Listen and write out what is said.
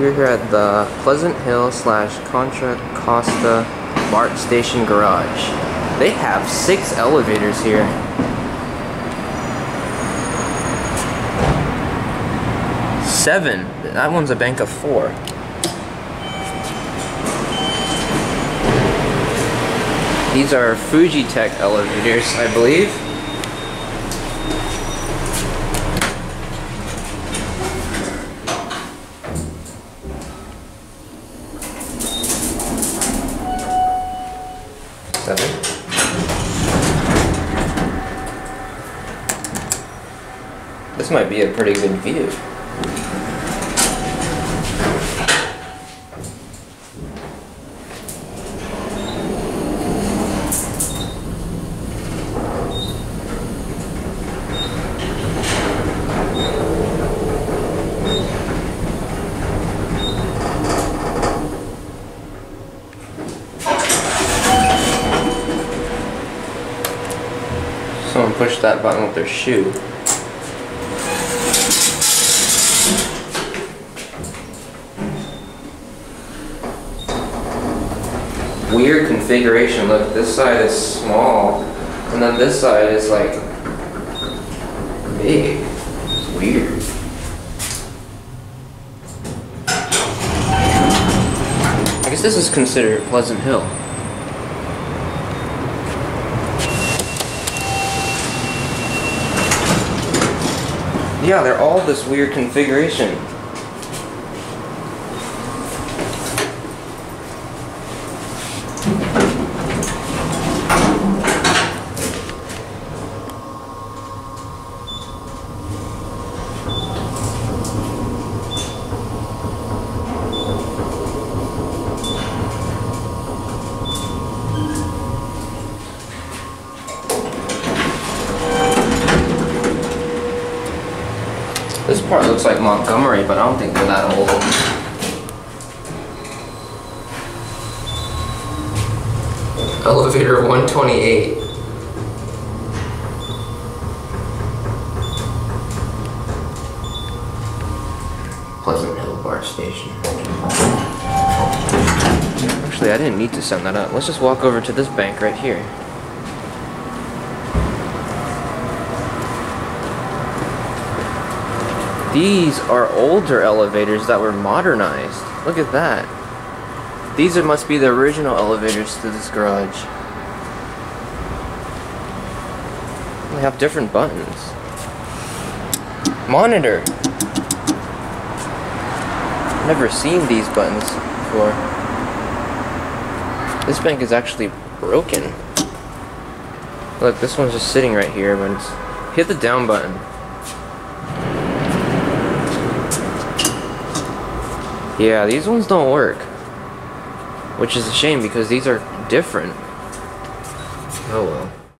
We're here at the Pleasant Hill slash Contra Costa BART Station Garage. They have six elevators here. Seven. That one's a bank of four. These are Fujitec elevators, I believe. Seven. This might be a pretty good view. Someone pushed that button with their shoe. Weird configuration. Look, this side is small, and then this side is like big. It's weird. I guess this is considered Pleasant Hill. Yeah, they're all this weird configuration. This part looks like Montgomery, but I don't think they're that old. Elevator 128. Pleasant Hill BART Station. Actually, I didn't need to send that up. Let's just walk over to this bank right here. These are older elevators that were modernized. Look at that. These are, must be the original elevators to this garage. They have different buttons. Monitor. Never seen these buttons before. This bank is actually broken. Look, this one's just sitting right here, but it's... Hit the down button. Yeah, these ones don't work. Which is a shame because these are different. Oh well.